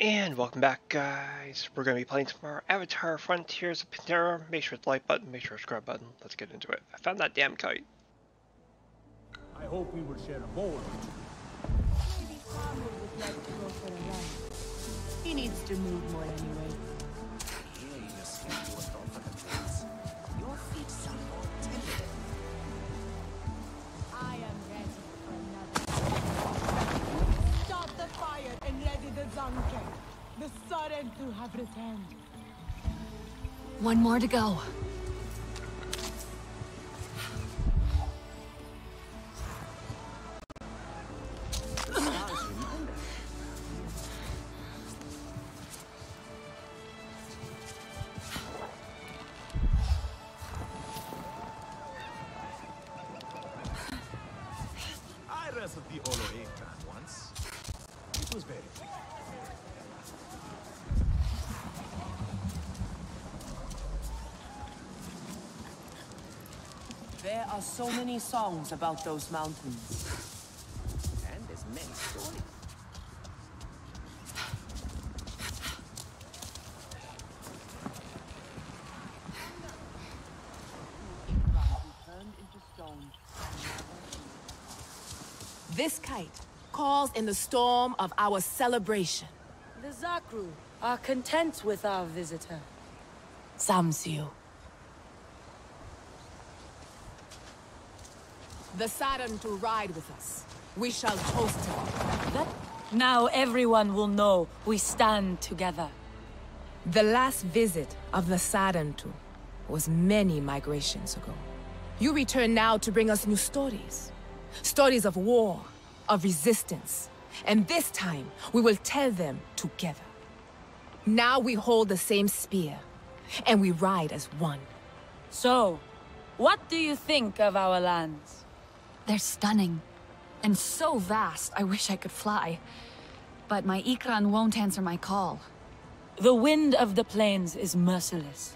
And welcome back, guys. We're going to be playing tomorrow Avatar Frontiers of Pandora. Make sure it's like button, make sure it's subscribe button. Let's get into it. I found that damn kite. I hope we will share a bowl with you. Maybe Farmer would like to go for a run. He needs to move more anyway. The have returned. One more to go. Are so many songs about those mountains. And there's many stories. Ikran who turned into stone. This kite calls in the storm of our celebration. The Zakru are content with our visitor. Samsiu. The Sarentu to ride with us. We shall toast him. That now everyone will know we stand together. The last visit of the Sarentu was many migrations ago. You return now to bring us new stories. Stories of war, of resistance. And this time, we will tell them together. Now we hold the same spear, and we ride as one. So, what do you think of our lands? They're stunning. And so vast, I wish I could fly. But my Ikran won't answer my call. The wind of the plains is merciless.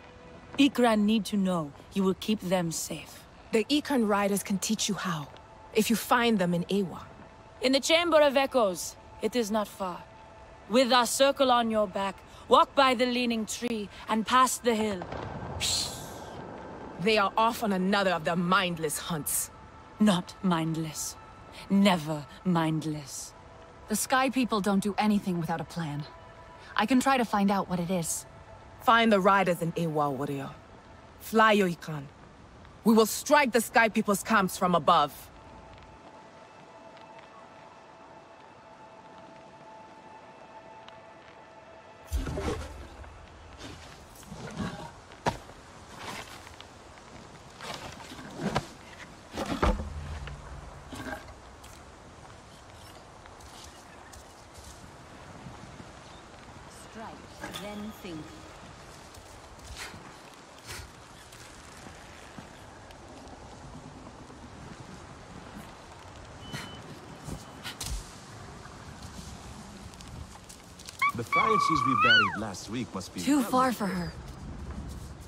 Ikran need to know you will keep them safe. The Ikran riders can teach you how, if you find them in Ewa. In the Chamber of Echoes, it is not far. With our circle on your back, walk by the leaning tree and past the hill. They are off on another of their mindless hunts. Not mindless. Never mindless. The Sky People don't do anything without a plan. I can try to find out what it is. Find the riders in Ewa, warrior. Fly, Yoikan. We will strike the Sky People's camps from above. Strike, then think. The Franchies we buried last week must be Too far for her.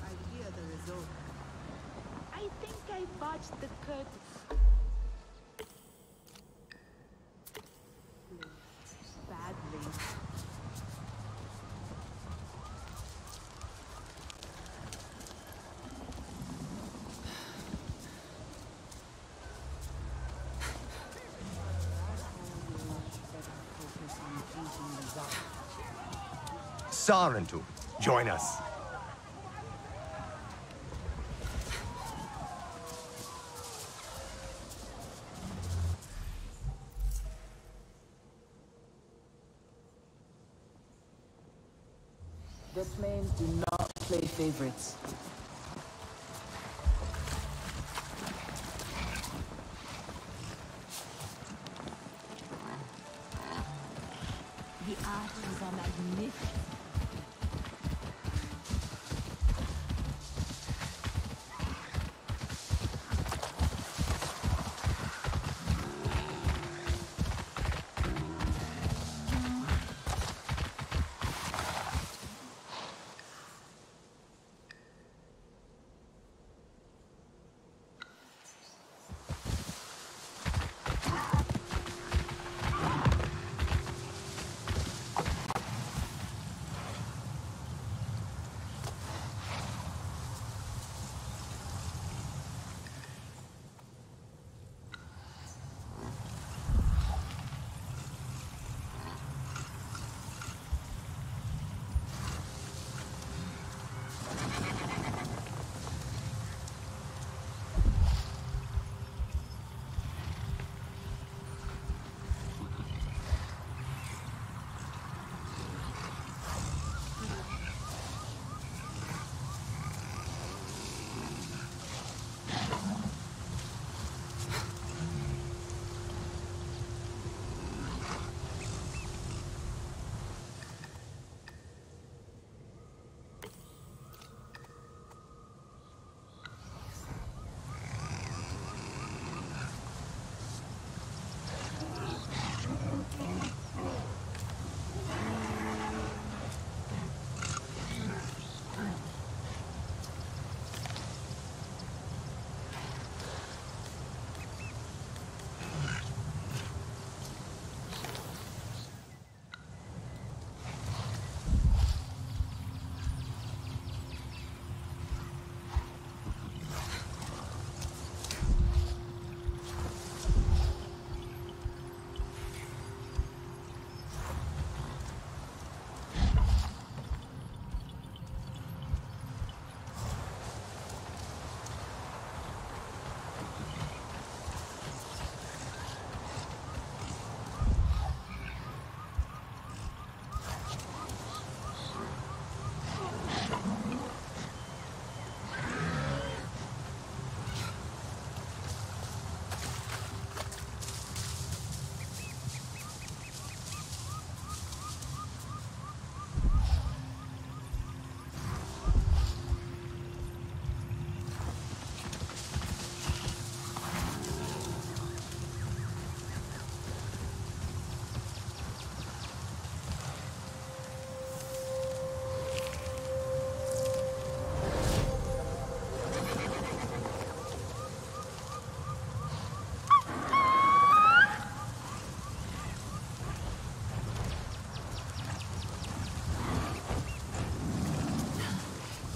I hear the result. I think I botched the curtain. Badly. Sarentu, join us.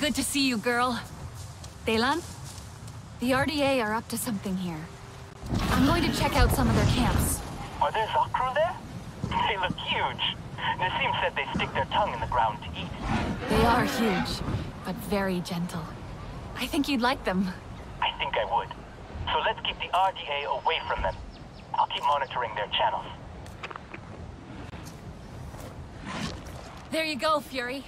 Good to see you, girl. Delan? The RDA are up to something here. I'm going to check out some of their camps. Are there Zakru there? They look huge. Nassim said they stick their tongue in the ground to eat. They are huge, but very gentle. I think you'd like them. I think I would. So let's keep the RDA away from them. I'll keep monitoring their channels. There you go, Fury.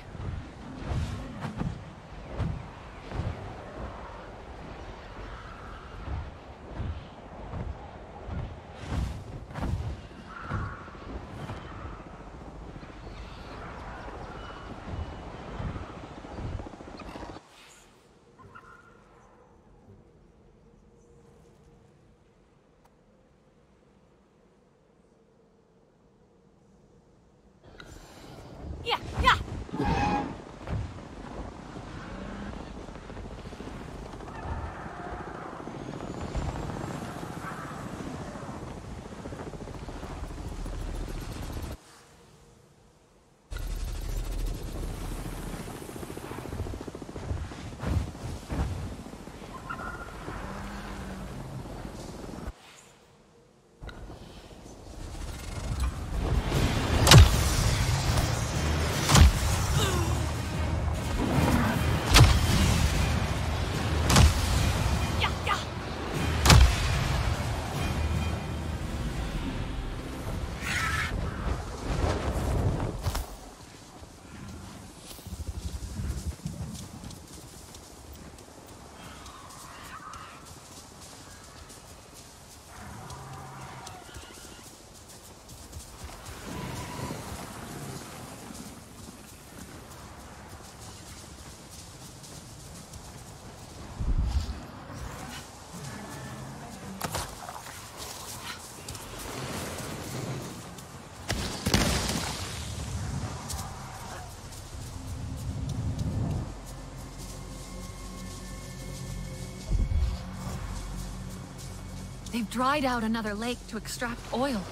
They've dried out another lake to extract oil.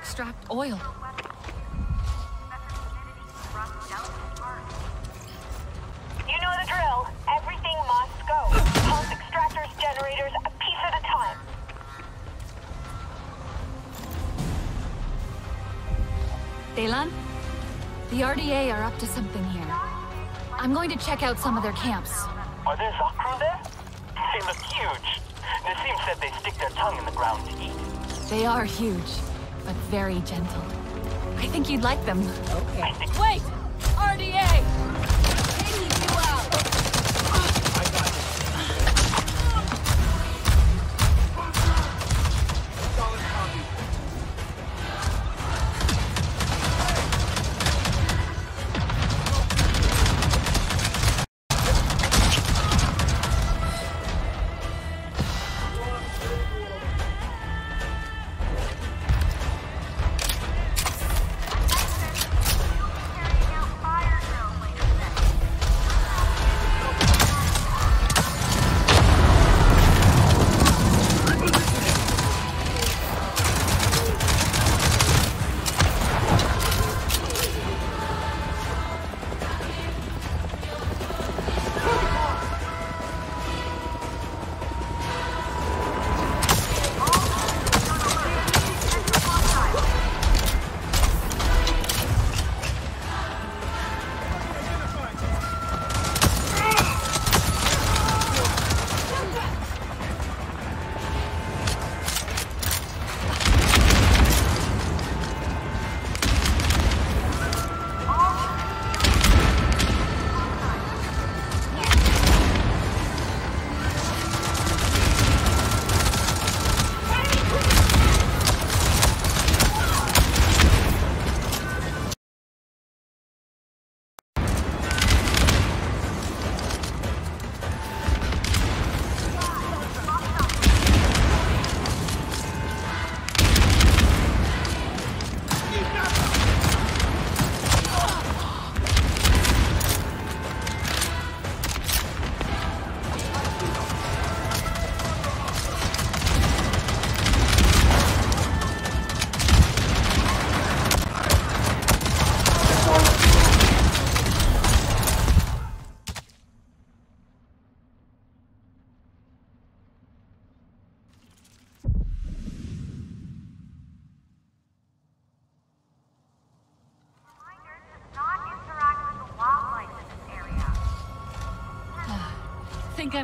Extract oil. You know the drill. Everything must go. Pump extractors, generators, a piece at a time. Delan? The RDA are up to something here. I'm going to check out some of their camps. Are there Zakru there? They look huge. Nassim said they stick their tongue in the ground to eat. They are huge, but very gentle. I think you'd like them. Think Wait!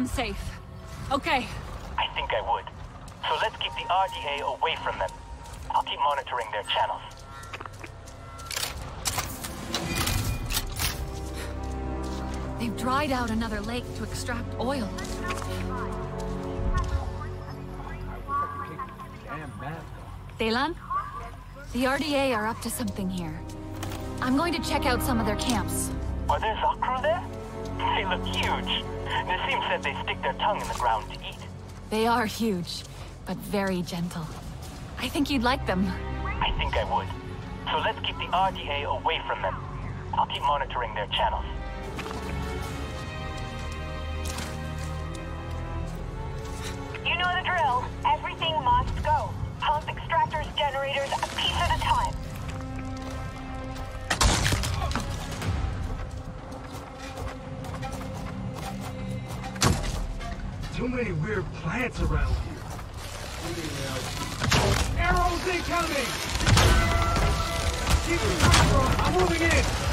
Safe. Okay, I think I would. So let's keep the RDA away from them. I'll keep monitoring their channels. they've dried out another lake to extract oil. Delan? The RDA are up to something here. I'm going to check out some of their camps. Are there Zakru there? They look huge. Nassim said they stick their tongue in the ground to eat. They are huge, but very gentle. I think you'd like them. I think I would. So let's keep the RDA away from them. I'll keep monitoring their channels. You know the drill. Too many weird plants around here. Arrows incoming! Keep on. I'm moving in.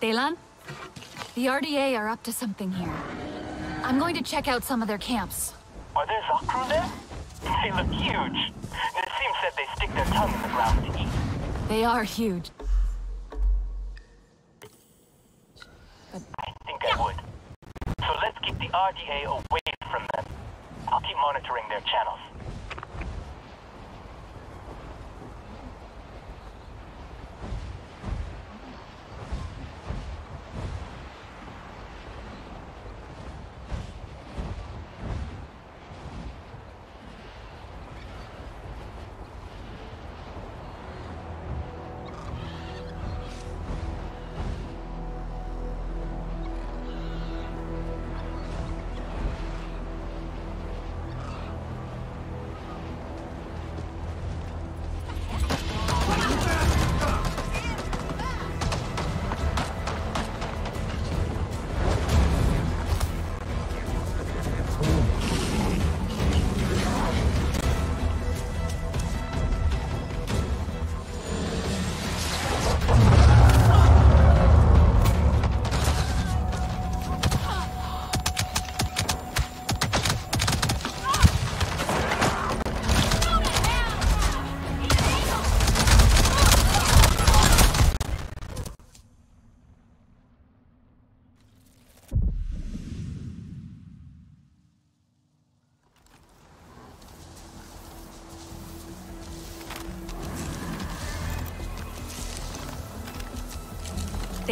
Delan? The RDA are up to something here. I'm going to check out some of their camps. Are there Zakru there? They look huge. Nassim said they stick their tongue in the ground to eat. They are huge. I think I would. So let's keep the RDA away from them. I'll keep monitoring their channels.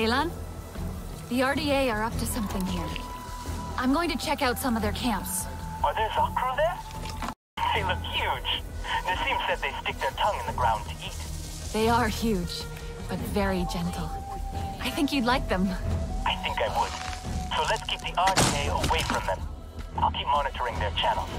Delan? The RDA are up to something here. I'm going to check out some of their camps. Are there Zakru there? They look huge. Nassim said they stick their tongue in the ground to eat. They are huge, but very gentle. I think you'd like them. I think I would. So let's keep the RDA away from them. I'll keep monitoring their channels.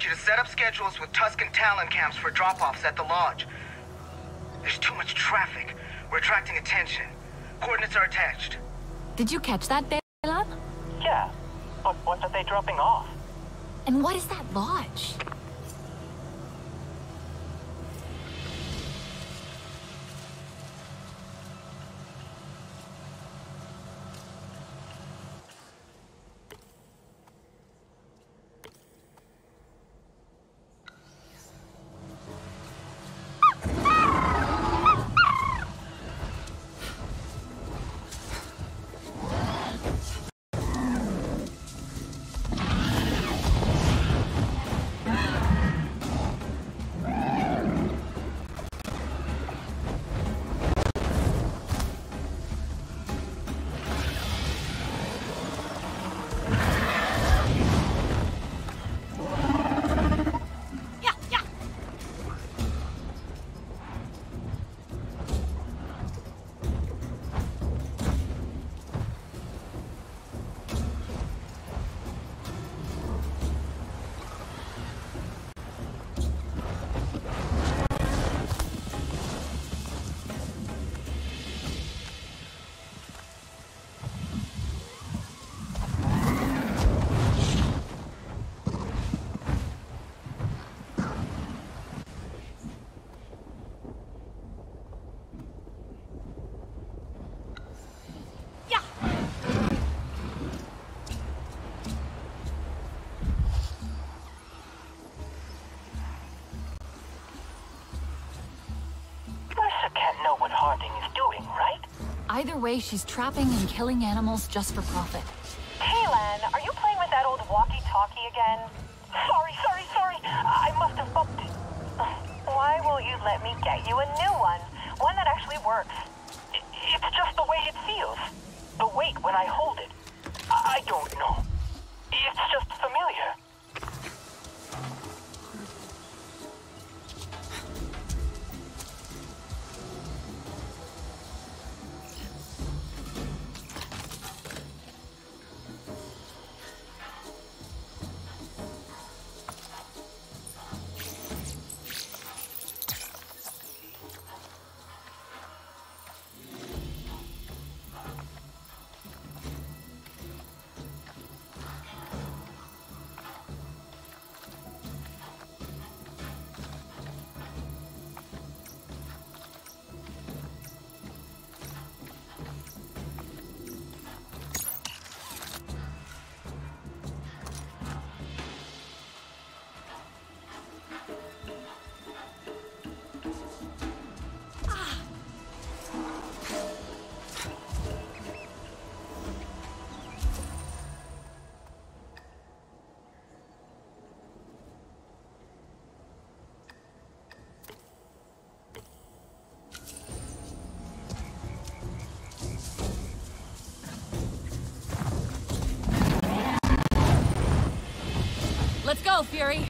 Want you to set up schedules with Tuscan Talon camps for drop-offs at the lodge. There's too much traffic. We're attracting attention. Coordinates are attached. Did you catch that, Bela? Yeah, but what are they dropping off? And what is that lodge? Either way, she's trapping and killing animals just for profit. Kaylan, are you playing with that old walkie-talkie again? Sorry, sorry, sorry. I must have bumped. Why won't you let me get you a new one? One that actually works. It's just the way it feels. The weight when I hold Fury!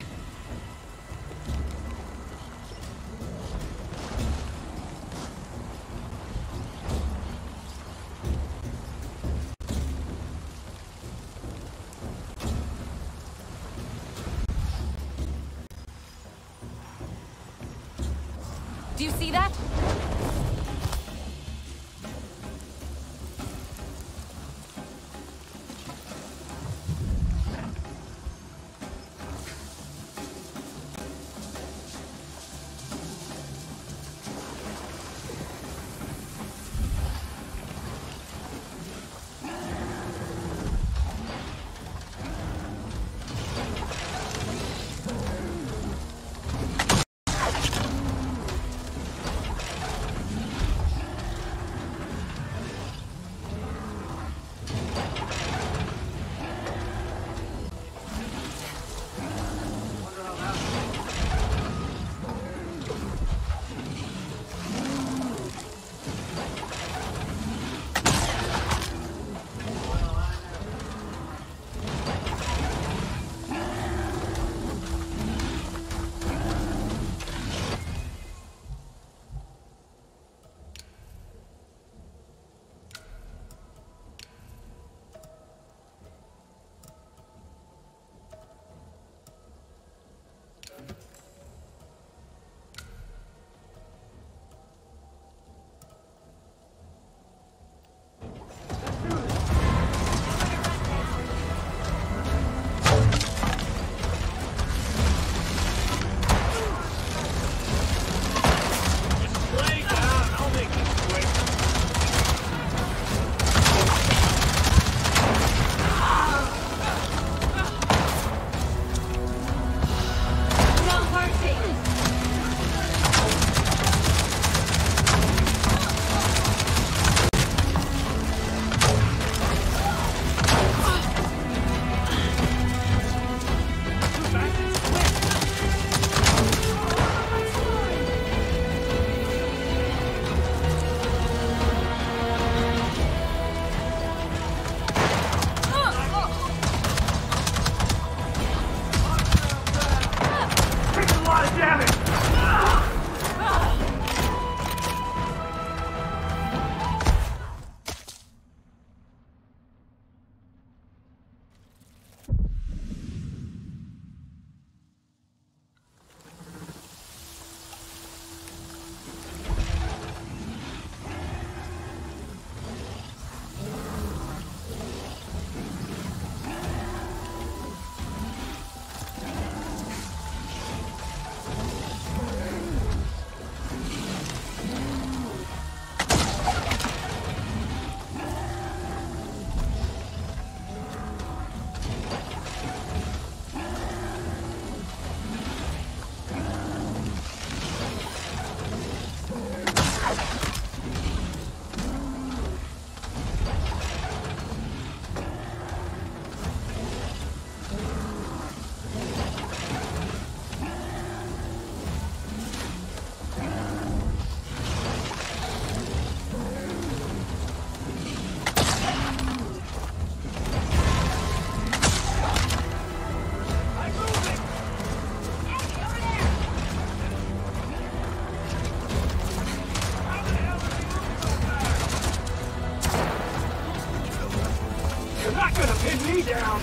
Get me down!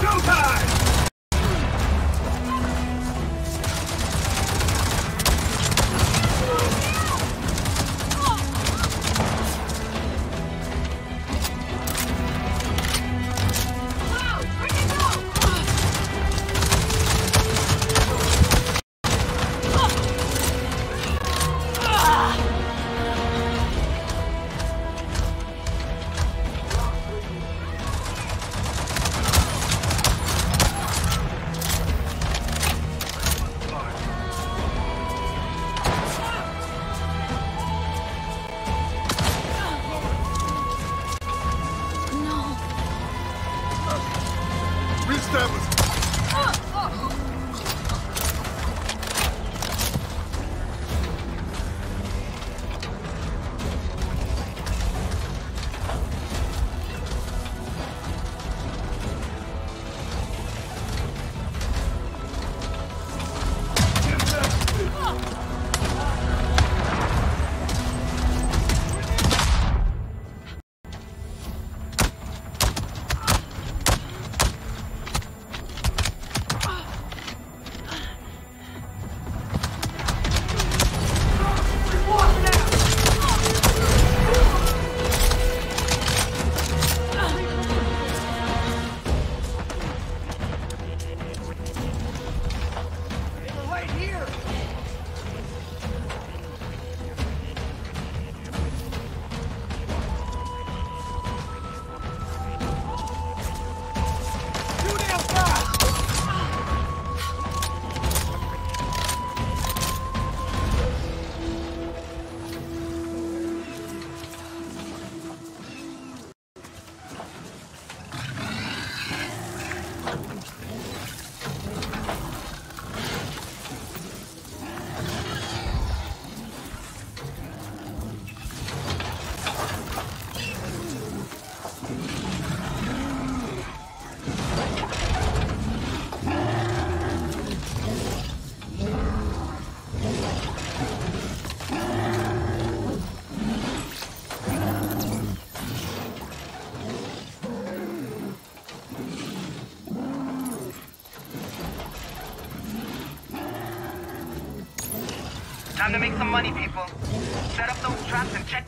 Showtime!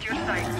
Your sights.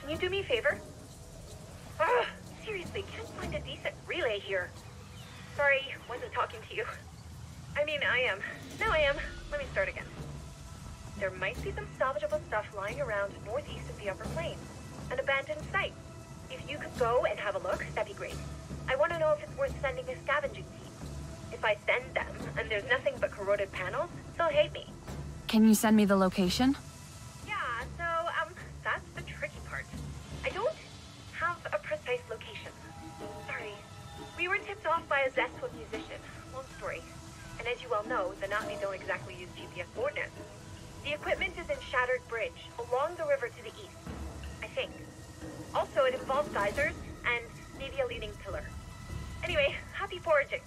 Can you do me a favor? Ugh, seriously, can't find a decent relay here. Sorry, wasn't talking to you. I mean, I am. Now I am. Let me start again. There might be some salvageable stuff lying around northeast of the upper plain. An abandoned site. If you could go and have a look, that'd be great. I want to know if it's worth sending a scavenging team. If I send them, and there's nothing but corroded panels, they'll hate me. Can you send me the location? A Zeswa musician. Long story. And as you well know, the Na'vi don't exactly use GPS coordinates. The equipment is in Shattered Bridge, along the river to the east. I think. Also, it involves geysers, and maybe a leading pillar. Anyway, happy foraging.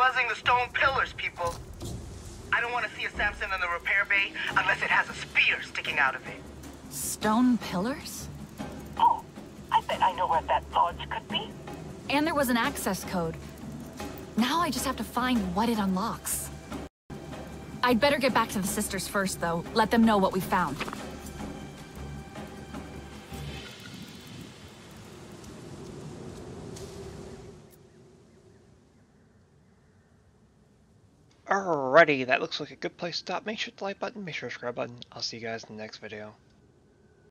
Buzzing the stone pillars, people. I don't want to see a Samson in the repair bay unless it has a spear sticking out of it. Stone pillars? Oh, I bet I know where that lodge could be. And there was an access code. Now I just have to find what it unlocks. I'd better get back to the sisters first, though. Let them know what we found. Alrighty, that looks like a good place to stop. Make sure to like button, make sure to subscribe button. I'll see you guys in the next video.